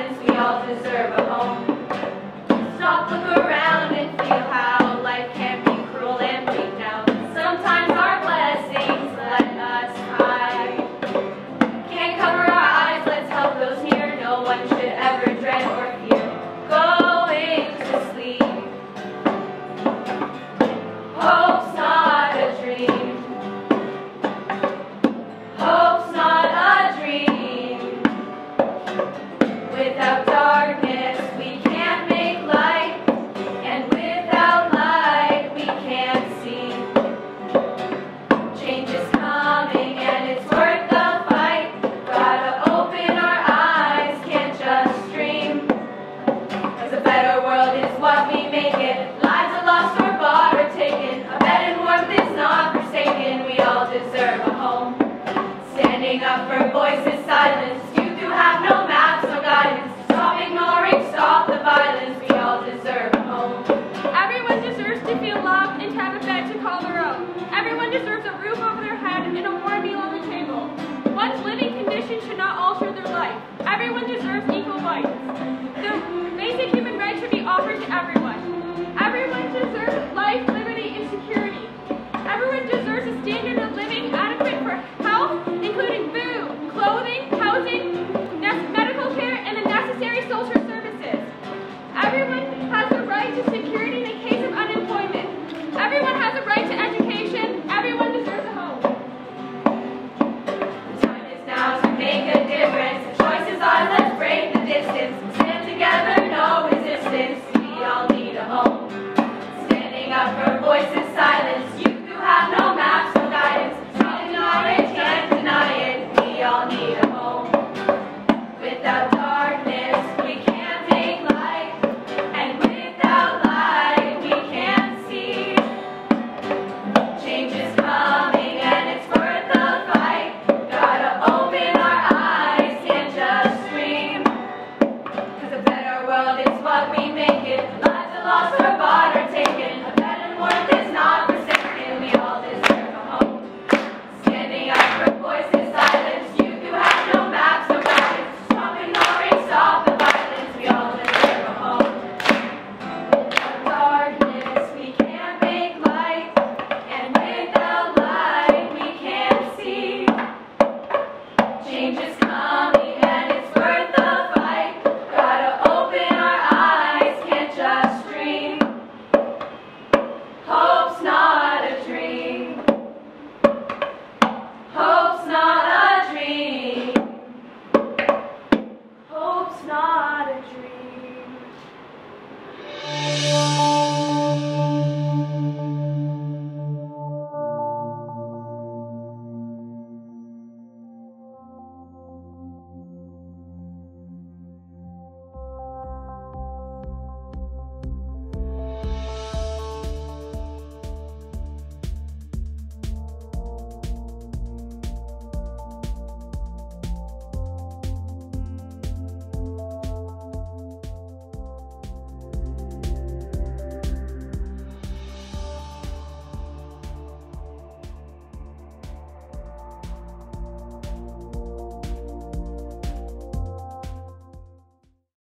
silence we all deserve a home. Stop, look around. without darkness. should not alter their life. Everyone deserves equal rights. The basic human rights should be offered to everyone.